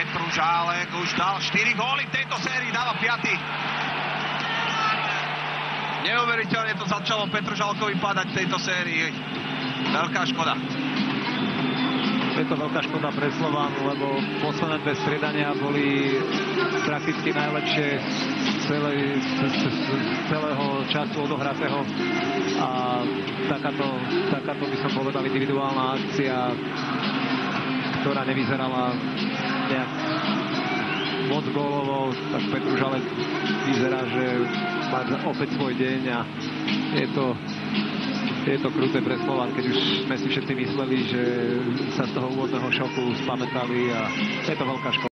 Petružálek už dal 4 góly v tejto sérii, dáva 5. Neuveriteľne to začalo Petružálkovi padať v tejto sérii. Veľká škoda. Je to veľká škoda pre Slovan, lebo posledné dve striedania boli prakticky najlepšie z, celej, celého času odohratého a takáto, takáto by som povedal individuálna akcia, ktorá nevyzerala nejak moc gólovo, tak Petružalek vyzerá, že má opäť svoj deň a je to je to kruté pre Slovan, keď už sme si všetci mysleli, že sa z toho úvodného šoku spamätali a je to veľká škoda.